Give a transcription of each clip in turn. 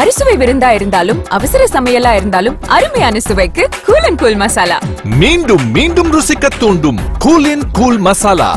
அறுசுவை விருந்தா இருந்தாலும் அவசர சமையலா இருந்தாலும் அருமையான சுவைக்கு கூல் அண்ட் கூல் மசாலா. மீண்டும் மீண்டும் ருசிக்க தூண்டும் cool and cool masala.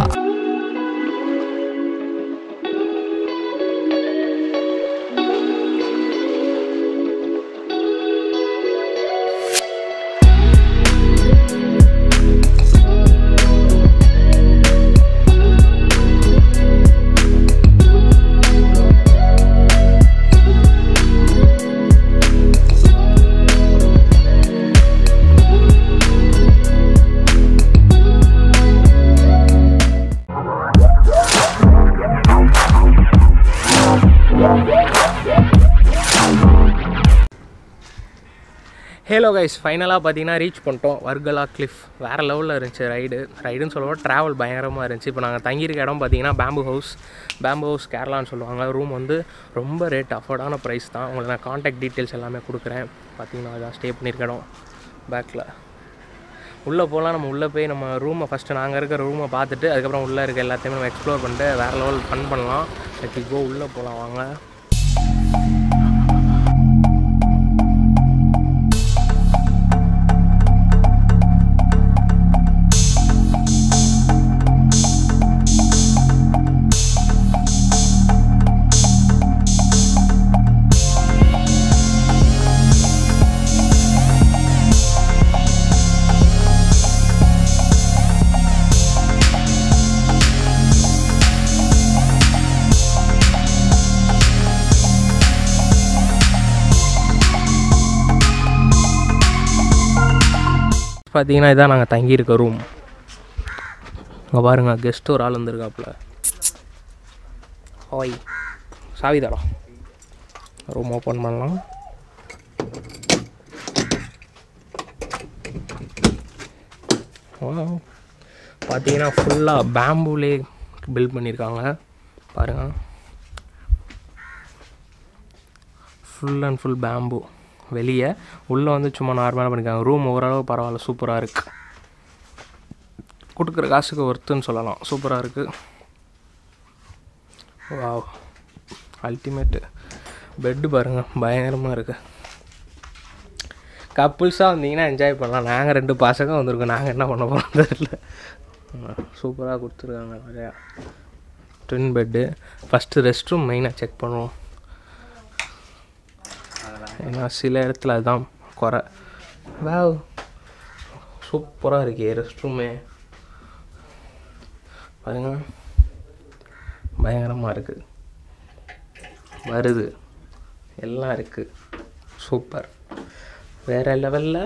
Hello guys ஃபைனலாக பார்த்தீங்கன்னா ரீச் பண்ணிட்டோம். வர்கலா கிளிஃப் வேறு லெவலில் இருந்துச்சு ரைடு ரைடுன்னு சொல்லுவோம் ட்ராவல் பயங்கரமாக இருந்துச்சு. இப்போ நாங்கள் தங்கியிருக்க இடம் பார்த்தீங்கன்னா பேம்பு ஹவுஸ் பேம்பு ஹவுஸ் கேரளான்னு சொல்லுவாங்க. ரூம் வந்து ரொம்ப ரேட் அஃபோர்டான ப்ரைஸ் தான். உங்களுக்கு நான் காண்டாக்ட் டீட்டெயில்ஸ் எல்லாமே கொடுக்குறேன். பார்த்தீங்கன்னா அதான் ஸ்டே பண்ணியிருக்க இடம். பேக்கில் உள்ளே போகலாம் நம்ம உள்ளே போய் நம்ம ரூமை ஃபஸ்ட்டு நாங்கள் இருக்கிற ரூமை பார்த்துட்டு அதுக்கப்புறம் உள்ளே இருக்க எல்லாத்தையுமே நம்ம எக்ஸ்ப்ளோர் பண்ணிட்டு வேறு லெவல் ஃபன் பண்ணலாம். லெட் கோ உள்ளே போகலாம் வாங்க. பார்த்தீங்கன்னா இதான் நாங்கள் தங்கியிருக்க ரூம் இங்கே பாருங்க கெஸ்ட் ஒரு ஆள் வந்திருக்காப்புல. ஹாய். சாவி ரூம் ஓப்பன் பண்ணலாம். பார்த்தீங்கன்னா ஃபுல்லாக பேம்பூலே பில்ட் பண்ணியிருக்காங்க. பாருங்கள் ஃபுல் அண்ட் ஃபுல் பேம்பு வெளியே. உள்ளே வந்து சும்மா நார்மலாக பண்ணிக்காங்க ரூம் ஓரளவு பரவாயில்ல. சூப்பராக இருக்குது கொடுக்குற காசுக்கு ஒர்த்துன்னு சொல்லலாம். சூப்பராக இருக்குது வா அல்டிமேட்டு பெட்டு பாருங்கள் பயங்கரமாக இருக்குது கப்புள்ஸாக வந்தீங்கன்னா என்ஜாய் பண்ணலாம். நாங்கள் ரெண்டு பசங்க வந்திருக்கோம். நாங்கள் என்ன பண்ண போகிறோம் தெரியல. சூப்பராக கொடுத்துருக்காங்க நிறையா. Twin bed first rest room மெயினாக செக் பண்ணுவோம். ஏன்னா சில இடத்துல அதுதான் குறை. வேவ் சூப்பராக இருக்கே ரெஸ்ட் ரூமே பாருங்க. பயங்கரமாக இருக்குது வருது. எல்லாம் இருக்குது சூப்பர் வேறு லெவலில்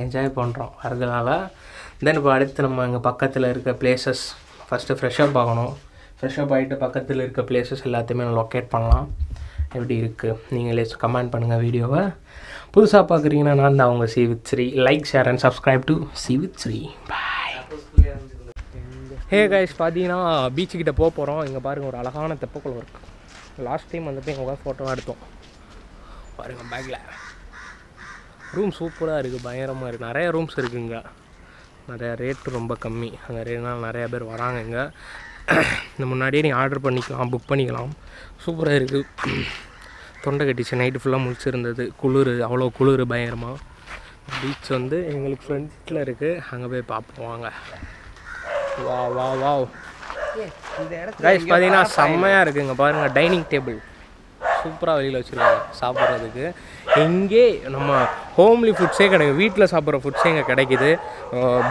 என்ஜாய் பண்ணுறோம் வரதுனால தென் இப்போ அடுத்து நம்ம இங்கே பக்கத்தில் இருக்க பிளேசஸ் ஃபஸ்ட்டு ஃப்ரெஷ்ஷப் ஆகணும். ஃப்ரெஷ்ஷப் ஆகிட்டு பக்கத்தில் இருக்க பிளேசஸ் எல்லாத்தையுமே லொக்கேட் பண்ணலாம். எப்படி இருக்குது நீங்களே கமெண்ட் பண்ணுங்கள் வீடியோவை. புதுசாக பார்க்குறீங்கன்னா நான் தான் அவங்க see with Sri like share and subscribe to see with Sri bye hey guys பார்த்தீங்கன்னா பீச்சுக்கிட்ட போக போகிறோம் இங்கே பாருங்கள் ஒரு அழகான தெப்பக்குளம் இருக்குது லாஸ்ட் டைம் வந்துட்டு இங்கே ஃபோட்டோவாக எடுத்தோம். பாருங்கள் பேக்கில் ரூம் சூப்பராக இருக்குது பயங்கரமாக இருக்குது நிறைய ரூம்ஸ் இருக்குங்க நிறையா ரேட்டு ரொம்ப கம்மி. அங்கே ரெண்டு நிறையா பேர் வராங்க இங்கே. இந்த முன்னாடியே நீங்கள் ஆர்டர் பண்ணிக்கலாம் புக் பண்ணிக்கலாம். சூப்பராக இருக்குது தொண்டை கட்டிச்சு. நைட்டு ஃபுல்லாக முழிச்சிருந்தது. குளிர் அவ்வளோ குளிர் பயங்கரமாக பீச் வந்து எங்களுக்கு ஃப்ரண்ட்டில் இருக்குது அங்கே போய் பார்ப்போம். வாங்க. வா வா வா கைஸ் பார்த்தீங்கன்னா செம்மையாக இருக்குங்க. பாருங்கள் டைனிங் டேபிள் சூப்பராக வெளியில் வச்சுருக்காங்க சாப்பிட்றதுக்கு. இங்கே நம்ம ஹோம்லி ஃபுட்ஸே கிடைக்கும். வீட்டில் சாப்பிட்ற ஃபுட்ஸே இங்கே கிடைக்குது.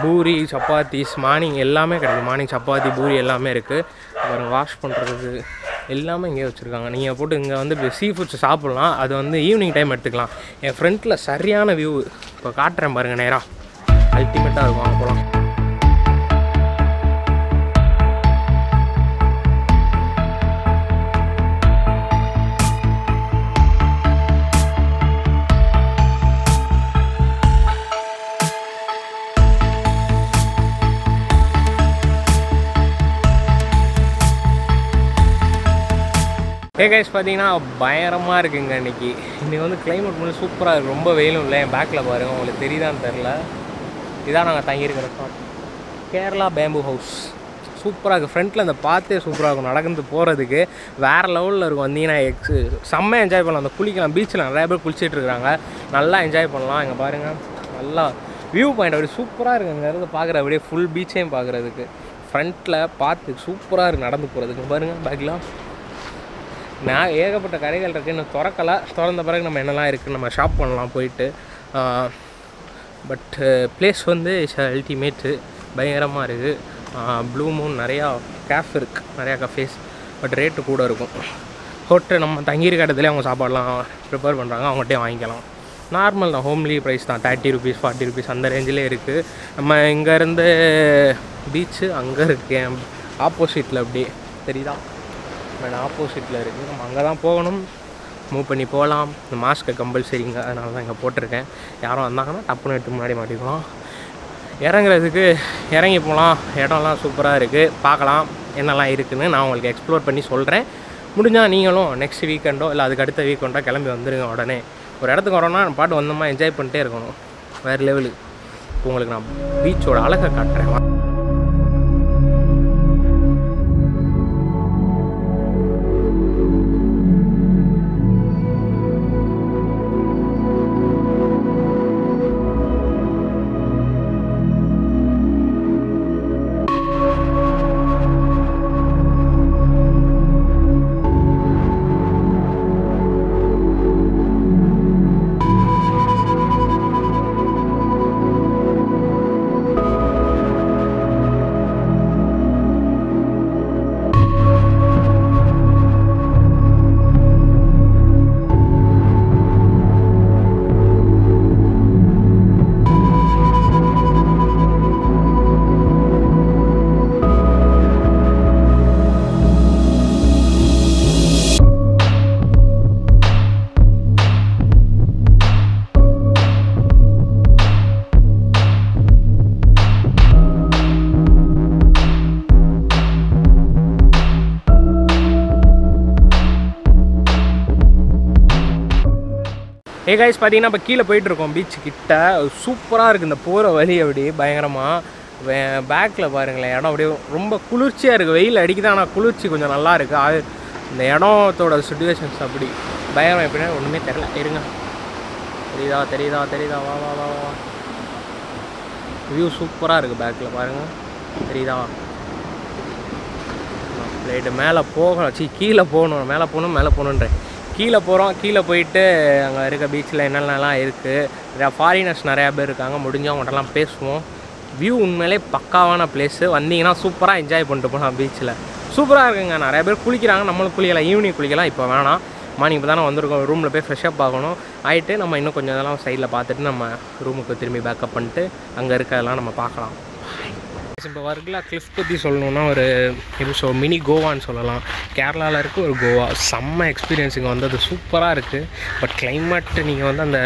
பூரி சப்பாத்திஸ் மார்னிங் எல்லாமே கிடைக்கும். மார்னிங் சப்பாத்தி பூரி எல்லாமே இருக்குது அப்புறம் வாஷ் பண்ணுறதுக்கு எல்லாமே இங்கே வச்சுருக்காங்க. நீங்கள் போட்டு இங்கே வந்து சீ ஃபுட்ஸ் சாப்பிட்லாம். அது வந்து ஈவினிங் டைம் எடுத்துக்கலாம். என் ஃப்ரண்ட்டில் சரியான வியூ இப்போ காட்டுறேன் பாருங்கள் நேராக அல்டிமேட்டாக இருக்கும் அங்கே போகலாம் ஹே கைஸ் பார்த்தீங்கன்னா பயங்கரமாக இருக்குங்க இன்னைக்கு. இன்றைக்கி வந்து கிளைமேட் வந்து சூப்பராக இருக்குது ரொம்ப வெயிலும் இல்லை என் பேக்கில் பாருங்கள் உங்களுக்கு தெரியுதான்னு தெரில இதான் நாங்கள் தங்கியிருக்கிற ஸ்பாட் கேரளா பேம்பு ஹவுஸ் சூப்பராக இருக்குது ஃப்ரண்ட்டில் அந்த பார்த்தே சூப்பராக இருக்கும். நடந்து போகிறதுக்கு வேறு லெவலில் இருக்கும். வந்தீங்கன்னா எக்ஸ் செம்ம என்ஜாய் பண்ணலாம். அந்த குளிக்கலாம் பீச்சில் நிறைய பேர் குளிச்சிட்டு இருக்காங்க. நல்லா என்ஜாய் பண்ணலாம். இங்கே பாருங்கள் நல்லா வியூ பாயிண்ட் அப்படியே சூப்பராக இருக்குது அங்கே இருந்து பார்க்குற அப்படியே ஃபுல் பீச்சையும் பார்க்குறதுக்கு ஃப்ரண்ட்டில் பார்த்து சூப்பராக இருக்குது நடந்து போகிறதுக்கு பாருங்கள் பேக்கெலாம் நான் ஏகப்பட்ட கடைகள் இருக்குது இன்னும் திறக்கலை. திறந்த பிறகு நம்ம என்னெல்லாம் இருக்குது நம்ம ஷாப் பண்ணலாம் போயிட்டு. பட்டு பிளேஸ் வந்து இஸ் அல்டிமேட்டு பயங்கரமாக இருக்குது ப்ளூ மூன் நிறையா கேஃப் இருக்குது நிறையா கஃபேஸ் பட் ரேட்டு கூட இருக்கும். ஹோட்டல் நம்ம தங்கியிருக்க இடத்துல அவங்க சாப்பாடெலாம் ப்ரிப்பேர் பண்ணுறாங்க அவங்கள்ட்டே வாங்கிக்கலாம். நார்மல் தான். ஹோம்லி ப்ரைஸ் தான். தேர்ட்டி ருபீஸ் ஃபார்ட்டி ருபீஸ் அந்த ரேஞ்சிலே இருக்குது நம்ம இங்கேருந்து பீச்சு அங்கே இருக்கேன் ஆப்போசிட்டில் அப்படியே. தெரியுதா? நான் ஆப்போசிட்டில் இருக்குது நம்ம அங்கே தான் போகணும். மூவ் பண்ணி போகலாம். இந்த மாஸ்க்கு கம்பல்சரிங்க அதனால தான் இங்கே போட்டிருக்கேன். யாரும் வந்தாங்கன்னா டப்புன்னு எட்டு முன்னாடி மாட்டிக்கலாம் இறங்குறதுக்கு இறங்கி போகலாம். இடம்லாம் சூப்பராக இருக்குது பார்க்கலாம் என்னெல்லாம் இருக்குதுன்னு நான் உங்களுக்கு எக்ஸ்ப்ளோர் பண்ணி சொல்கிறேன் முடிஞ்சால் நீங்களும் நெக்ஸ்ட் வீக்கெண்டோ இல்லை அதுக்கு அடுத்த வீக்கெண்டோ கிளம்பி வந்துடுங்க உடனே. ஒரு இடத்துக்கு வரோன்னா நம்ம பாட்டு வந்தோமா என்ஜாய் பண்ணிட்டே இருக்கணும். வேறு லெவலு இப்போ உங்களுக்கு நான் பீச்சோட அழகை காட்டுறேன். ஏ கைஸ் பார்த்தீங்கன்னா இப்போ கீழே போயிட்டுருக்கோம் பீச் கிட்ட. சூப்பராக இருக்குது இந்த போகிற வழி அப்படி பயங்கரமாக பேக்கில் பாருங்களேன் இடம் அப்படியே ரொம்ப குளிர்ச்சியாக இருக்குது வெயில் அடிக்குது ஆனால் குளிர்ச்சி கொஞ்சம் நல்லா இருக்குது அது இந்த இடத்தோட சுச்சுவேஷன்ஸ் அப்படி. பயங்கரம் எப்படின்னா ஒன்றுமே தெரில இருங்க. தெரியுதா தெரியுதா தெரியுதா? வா வா வா வா. வியூ சூப்பராக இருக்குது பேக்கில் பாருங்கள் தெரியுதா? ரைட்டு மேலே போகணும். சி கீழே போகணும். மேலே போகணும் மேலே போகணுன்றேன். கீழே போகிறோம் கீழே போயிட்டு அங்கே இருக்க பீச்சில் என்னென்னலாம் இருக்குது ஃபாரினர்ஸ் நிறையா பேர் இருக்காங்க. முடிஞ்சவங்கள்டெல்லாம் பேசுவோம். வியூ உண்மையிலே பக்காவான பிளேஸு வந்தீங்கன்னா சூப்பராக என்ஜாய் பண்ணிட்டு போகலாம் பீச்சில் சூப்பராக இருக்குங்க. நிறைய பேர் குளிக்கிறாங்க. நம்மளும் குளிக்கலாம் ஈவினிங் குளிக்கலாம். இப்போ வேணாம். மார்னிங் இப்போ தானே வந்திருக்கோம். ரூமில் போய் ஃப்ரெஷ்அப் ஆகணும். ஆகிட்டு நம்ம இன்னும் கொஞ்சம் இதெல்லாம் சைடில் பார்த்துட்டு நம்ம ரூமுக்கு திரும்பி பேக்கப் பண்ணிட்டு அங்கே இருக்கிறதெல்லாம் நம்ம பார்க்கலாம். இப்போ வர்க்கலா கிளிஃப் பற்றி சொல்லணுன்னா ஒரு எப்படி சொல் மினி கோவான்னு சொல்லலாம். கேரளாவில் இருக்க ஒரு கோவா. செம்ம எக்ஸ்பீரியன்ஸ் இங்கே வந்தது. சூப்பராக இருக்குது பட் கிளைமேட் நீங்கள் வந்து அந்த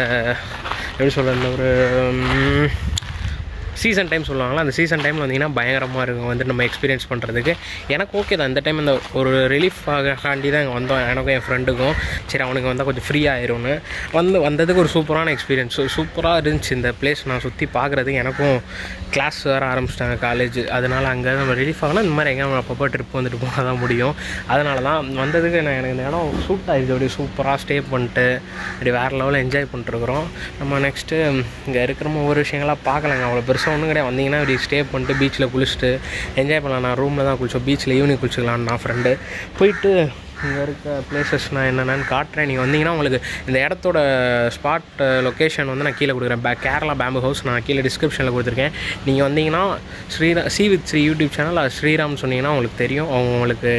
எப்படி சொல்கிறது இந்த ஒரு சீசன் டைம் சொல்லுவாங்களா அந்த சீசன் டைமில் வந்தீங்கன்னா பயங்கரமாக இருக்கும் வந்து நம்ம எக்ஸ்பீரியன்ஸ் பண்ணுறதுக்கு எனக்கு ஓகே தான் இந்த டைம் இந்த ஒரு ரிலீஃப் ஆகாண்டி தான் இங்கே வந்தோம். எனக்கும் என் ஃப்ரெண்டுக்கும் சரி அவனுக்கு வந்தால் கொஞ்சம் ஃப்ரீ ஆயிரும்னு. வந்து வந்ததுக்கு ஒரு சூப்பரான எக்ஸ்பீரியன்ஸ் சூப்பராக இருந்துச்சு இந்த பிளேஸ் நான் சுற்றி பார்க்குறதுக்கு எனக்கும் கிளாஸ் வேறு ஆரம்பிச்சிட்டாங்க காலேஜ் அதனால் அங்கே நம்ம ரிலீஃப் ஆகணும் இந்த மாதிரி எங்கேயா அப்பப்போ ட்ரிப் வந்துட்டு போனால் தான் முடியும். அதனால தான் வந்ததுக்கு நான் எனக்கு இந்த இடம் சூட் ஆயிடுச்சு. அப்படியே சூப்பராக ஸ்டே பண்ணிட்டு அப்படி வேறு லெவலில் என்ஜாய் பண்ணிட்டுருக்குறோம் நம்ம நெக்ஸ்ட்டு இங்கே இருக்கிற ஒவ்வொரு விஷயங்களாக பார்க்கலாங்க. அவ்வளோ பெருசு பெருசாக ஒன்றும் கிடையாது. வந்தீங்கன்னா இப்படி ஸ்டே பண்ணிட்டு பீச்சில் குளிச்சுட்டு என்ஜாய் பண்ணலாம். நான் ரூமில் தான் குளிச்சோம். பீச்சில் ஈவினிங் குளிச்சுக்கலாம் நான் ஃப்ரெண்டு போயிட்டு இங்கே இருக்க பிளேசஸ் நான் என்னென்னு காட்டுறேன். நீங்கள் வந்தீங்கன்னா உங்களுக்கு இந்த இடத்தோட ஸ்பாட் லொக்கேஷன் வந்து நான் கீழே கொடுக்குறேன். பே கேரளா பேம்பு ஹவுஸ் நான் கீழே டிஸ்கிரிப்ஷனில் கொடுத்துருக்கேன். நீங்கள் வந்தீங்கன்னா Sreera see with Sri YouTube channel அது ஸ்ரீராம் சொன்னீங்கன்னா உங்களுக்கு தெரியும். அவங்க உங்களுக்கு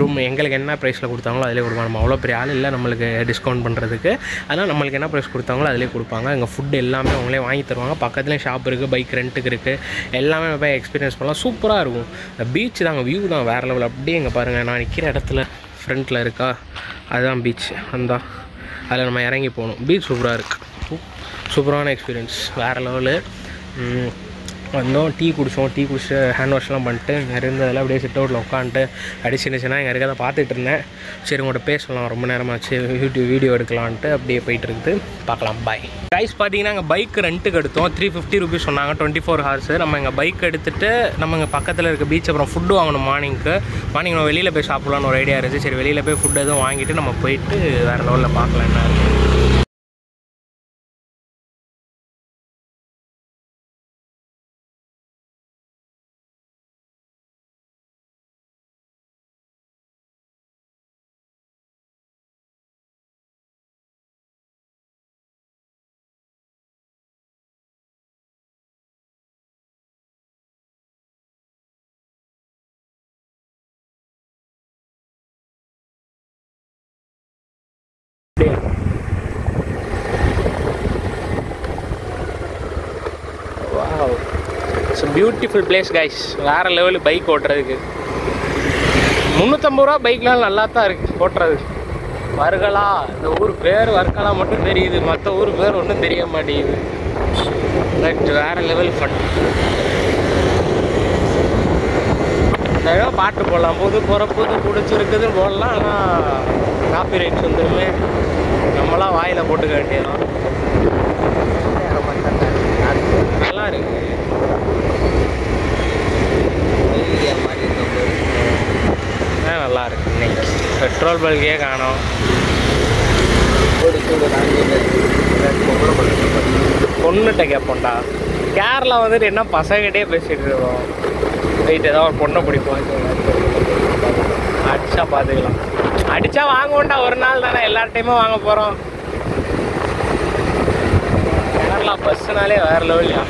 ரூம் எங்களுக்கு என்ன ப்ரைஸில் கொடுத்தாங்களோ அதிலே கொடுப்பாங்க. நம்ம அவ்வளோ பெரிய ஆள் இல்லை நம்மளுக்கு டிஸ்கவுண்ட் பண்ணுறதுக்கு அதனால் நம்மளுக்கு என்ன ப்ரைஸ் கொடுத்தாங்களோ அதிலே கொடுப்பாங்க. எங்கள் ஃபுட் எல்லாமே அவங்களே வாங்கி தருவாங்க. பக்கத்துலேயே ஷாப் இருக்குது பைக் ரெண்ட்டுக்கு இருக்குது எல்லாமே போய் எக்ஸ்பீரியன்ஸ் பண்ணலாம். சூப்பராக இருக்கும். பீச் தாங்க வியூ தான் வேறு லெவல் அப்படியே இங்கே பாருங்கள் நான் நிற்கிற இடத்துல. ஃப்ரண்ட்டில் இருக்கா? அதுதான் பீச் அந்த. அதில் நம்ம இறங்கி போகணும். பீச் சூப்பராக இருக்குது சூப்பரான எக்ஸ்பீரியன்ஸ் வேறு லெவலு வந்தோம் டீ குடித்தோம் டீ குடிச்சு ஹேண்ட் வாஷ்லாம் பண்ணிட்டு இங்கே இருந்ததில் அப்படியே சிட் அவுட்டில் உட்காந்துட்டு அப்படி சின்ன சின்ன இங்கே பார்த்துட்டு இருந்தேன். சரி உங்கள்கிட்ட பேசலாம் ரொம்ப நேரமாச்சு யூடியூப் வீடியோ எடுக்கலான்ட்டு அப்படியே போயிட்டு இருக்குது. பார்க்கலாம் பாய் ப்ரைஸ் பார்த்தீங்கன்னா எங்கள் பைக் ரெண்ட்டுக்கு எடுத்தோம். த்ரீ ஃபிஃப்டி ருபீஸ் சொன்னாங்க டுவெண்ட்டி ஃபோர் ஹவர்ஸ் நம்ம எங்கள் பைக் எடுத்துட்டு நம்ம இங்கே பக்கத்தில் இருக்க பீச் அப்புறம் ஃபுட்டு வாங்கணும் மார்னிங்க்கு மார்னிங் நம்ம வெளியில் போய் சாப்பிட்லான்னு ஒரு ஐடியா இருந்துச்சு. சரி வெளியில் போய் ஃபுட் எதுவும் வாங்கிட்டு நம்ம போயிட்டு வேறு லெவலில் பார்க்கலாம் என்ன இட்ஸ் பியூட்டிஃபுல் பிளேஸ் கைஸ் வேறு லெவலு பைக் ஓட்டுறதுக்கு. முந்நூற்றம்பது ரூபா பைக்லாம் நல்லா தான் இருக்குது ஓட்டுறது வர்கலா? இந்த ஊர் பேர் வர்கலா மட்டும் தெரியுது. மற்ற ஊர் பேர் ஒன்றும் தெரிய மாட்டேங்குது. பட் வேறு லெவல் ஃபன் நிறையா பாட்டு போடலாம். புது பிறப்புது பிடிச்சிருக்குதுன்னு போடலாம். ஆனால் காப்பி ரைட்ஸ் வந்துருமே. நம்மளாம் வாயில் போட்டுக்க வேண்டியதான் நல்லா இருக்கு. ஆ, நல்லா இருக்கு. இன்னைக்கு பெட்ரோல் பல்கே காணும். பொண்ணுகிட்ட கேட்போம்டா கேரளா வந்துட்டு என்ன பசங்கிட்டே பேசிட்டு இருக்கோம். போயிட்டு ஏதாவது ஒரு பொண்ணை பிடிப்போம். அடிச்சா பார்த்துக்கலாம் அடிச்சா வாங்குவோண்டா ஒரு நாள் தானே. எல்லார்ட்டையுமே வாங்க போகிறோம் கேரளா பஸ்ஸுனாலே வேற லெவலியா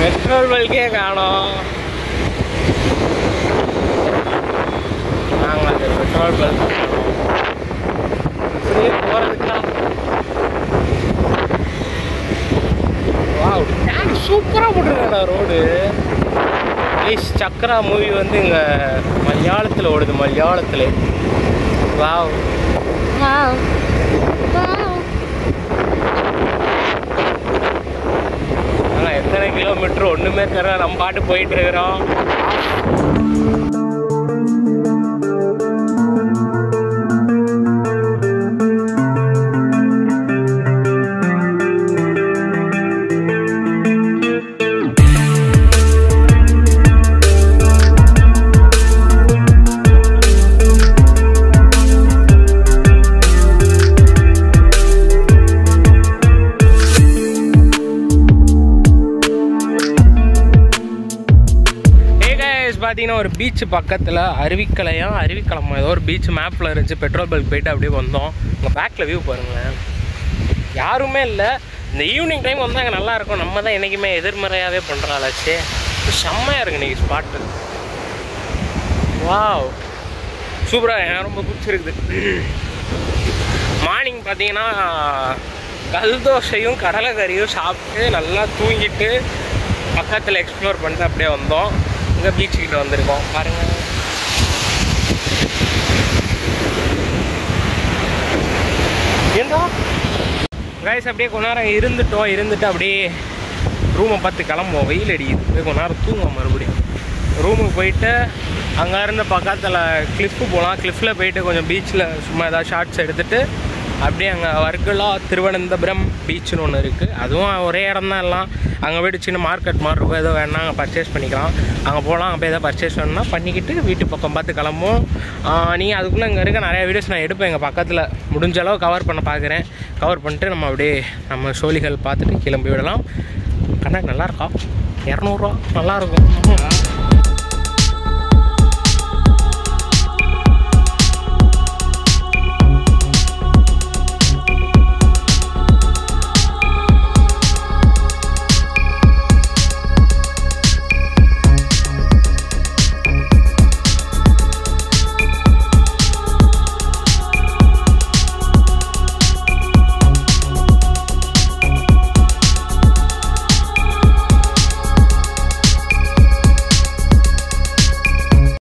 பெட்ரோல் பல்கே காணோம். நாங்கள் பெட்ரோல் பல்க் போகிறதுக்கு போகிறதுக்குலாம் வாவ் டேங்க் சூப்பராக போட்டிருக்காடா ரோடு ப்ளீஸ் சக்ரா மூவி வந்து இங்கே மலையாளத்தில் ஓடுது மலையாளத்தில். வாவ் வாவ் ஆனால் எத்தனை கிலோமீட்டர் ஒன்றுமே தெரியல நம்ம பாட்டு போயிட்டு இருக்கிறோம் பார்த்தீங்கன்னா ஒரு பீச் பக்கத்தில் அருவிக்கலையும் அருவிக்கலமா. ஏதோ ஒரு பீச் மேப்பில் இருந்துச்சு. பெட்ரோல் பல்க் போயிட்டு அப்படியே வந்தோம். உங்கள் பேக்கில் வியூ பாருங்களேன். யாருமே இல்லை. இந்த ஈவினிங் டைம் வந்தால் அங்கே நல்லாயிருக்கும் நம்ம தான் என்றைக்குமே எதிர்மறையாகவே பண்ணுறாளாச்சு செம்மையாக இருக்கு இன்னைக்கு ஸ்பாட்டு வாவ் சூப்பராக எனக்கு ரொம்ப பிடிச்சிருக்குது. மார்னிங் பார்த்தீங்கன்னா கல் தோசையும் கடலைக்கறியும் சாப்பிட்டு நல்லா தூங்கிட்டு பக்கத்தில் எக்ஸ்ப்ளோர் பண்ணிட்டு அப்படியே வந்தோம். இங்கே பீச்சுக்கிட்ட வந்திருக்கோம். பாருங்க. ஏண்டா? கைஸ் அப்படியே கொஞ்ச நேரம் இருந்துட்டோம். இருந்துட்டு அப்படியே ரூமை பார்த்து கிளம்புவோம். வெயில் அடிக்குது. அப்படியே கொஞ்ச நேரம் தூங்குவோம் மறுபடியும். ரூமுக்கு போயிட்டு அங்கே இருந்து பக்கத்தில் கிளிஃப்பு போகலாம் கிளிஃபில் போயிட்டு கொஞ்சம் பீச்சில் சும்மா ஏதாவது ஷார்ட்ஸ் எடுத்துட்டு அப்படியே அங்கே வர்க்கலா திருவனந்தபுரம் பீச்சுன்னு ஒன்று இருக்குது அதுவும் ஒரே இடம் தான் எல்லாம். அங்கே போய்ட்டு சின்ன மார்க்கெட் மாதிரி இருக்கும். ஏதோ வேணால் அங்கே பர்ச்சேஸ் பண்ணிக்கலாம். அங்கே போகலாம் அங்கே போய் எதாவது பர்ச்சேஸ் வேணும்னா பண்ணிக்கிட்டு வீட்டு பக்கம் பார்த்து கிளம்புவோம். நீங்கள் அதுக்குள்ளே இங்கே இருக்க நிறையா வீடியோஸ் நான் எடுப்பேன். எங்கள் பக்கத்தில் முடிஞ்ச அளவு கவர் பண்ண பார்க்குறேன் கவர் பண்ணிட்டு நம்ம அப்படியே நம்ம சோழிகள் பார்த்துட்டு கிளம்பி விடலாம். கணக்கு நல்லாயிருக்கா இரநூறுவா நல்லாயிருக்கும்